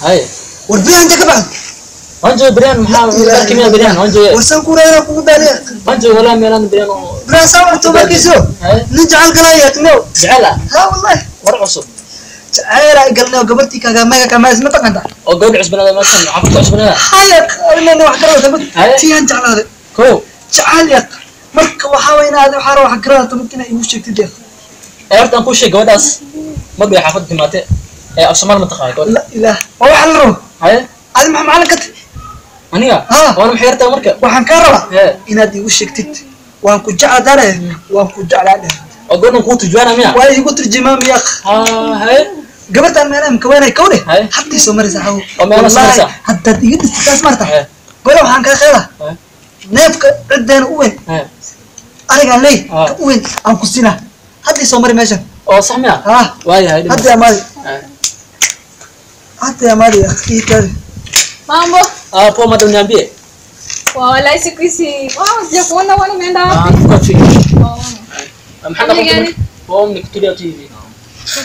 هاي والبيان كتبع وانجو بريان محاول بركي ميا بريان وانجو ورسان كورا انا كو داليا وانجو ولا ميا انا بريان بريان سامر تو بكيسو نجعل قرايا تنو جعلها ها والله ور عصب جعلها قلنا قبرتي كاغا ماغا كما اسم تقنتا او قوق عصبنا ما كان عفوا عصبنا هاي انا واخ قراو تبت تي انت على كو جعل يا marka waxaa weyn aad waxaa wax garaad mumkin ay igu sheegtid deeq eertan ku sheeg gabadhaas ma bay xaafad timaatee Eh, afsoomaali ma taqaanid ilaah. Waa waxaa la rabo. Eh? Haye adi maxaa macallin ka tahi aniga? Ha? Waana maxay yartaa marka. Waxaan kaa rabaa eh. inaad iigu sheegtid. Waan ku jecla daanay hmm. waan ku jeclaa dheh oo oh, goornan kuu turjumaanamiya waa iigu turjumaamaya ah, haye gabartaan meelaha mkawaanay kawne hadda isoo maraysa hawo. Oh, oo meela samaysa haddaad iga dhistaas marta. Gola waxaan kaa qeedaa. Neefka ciddeena u weyn. Arigaa ley ka u weyn aan ku sinaa. Hadda isoo mari meeshan. Oo sax miya. Waayahay hadda amaadi Haye. ya Maria iitaadi Mambo. ah poa madam niambie Wala siku hizi. Wao sijakuona wana umeenda wapi? ah tuko kwa chini Oh, maxaa kwa poa nikutulia tu hivi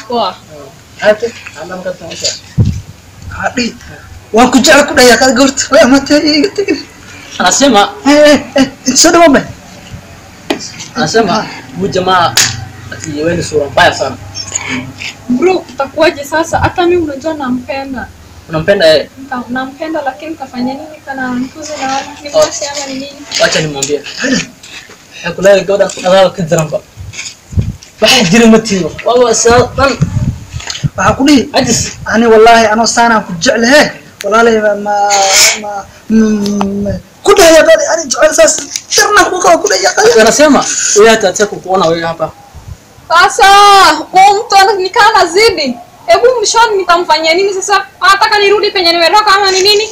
Poa. hata ana mkatanisha hadhi waan ku jecla ku dhayaa kad goorta way amatay iga tegin anasema Eh, eh, eh, soo anasema huyu jamaa ati yeye ni sura mbaya sana Bro, utakuwaje sasa? Hata mimi unajua nampenda. unampenda yeye? Nampenda lakini utafanya nini? Kana mkuzi na wana ni mwasi ama ni nini? wacha nimwambie. Hakuna kulaga gabadhan adaaba ka daranba waxaa jira ma tiino waaba saa dhan waxaa ku dhihi ajis ani wallaahi anoo saanaan ku jeclahe walaalay ma ma ma- mm, ku dhahaya ani jecel saas darna ku qaba ku dhahaya anasema wewe hata kukuona kuona wewe hapa Sasa, huyu mtu ana- nazidi. Hebu mshoni nitamfanyia nini sasa? Hata nirudi penye nimetoka ama ni nini?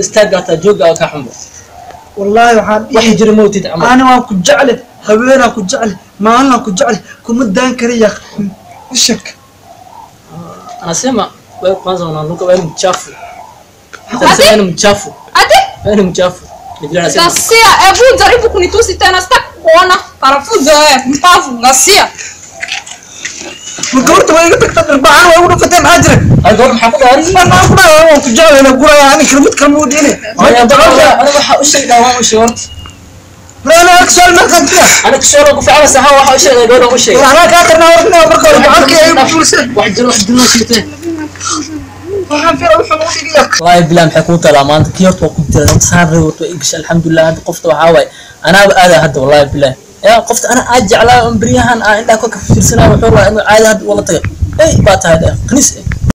Istaaga hata xumbo waxaan wax camal waan ku jecle haweenaan ku jecle maalinaan ku jecle kuma daan kariya u sheeg anasema wewe kwanza unanuka wewe mchafu. Ni mchafu. Ati? wewe ni mchafu. Ni anasema Sasa hebu jaribu kunitusi tena, sitaki ona parafusa, é, com pavo, garcia. وقلت ما يقولك تقدر بعان وأقول فتن أجر أقول حفظ أريد ما نقول أنا وتجاه أنا أقول أنا كلمت كم وديني ما يدرج أنا بحوش وشورت لا أنا أكسر ما كنت أنا أكسر وقف على سها وحوش الدوام وشيء أنا كاتر نورتنا وبركة وبعانك يا يوم شو لسه wallahi bilan maxay kuu talaa maanta kii horta waa ku dadaal saan reeb wato english alxamdulilah hadda qofta waxaa waaye. Anaaba aadaa hadda wallahi bilan yaa qofta ana aad jeclaa on beryahan aa indhaha kolka fiirsanaa wuxuu rabaa inuu caadi hadda wala taga. Ey baa tahay khaniis eh.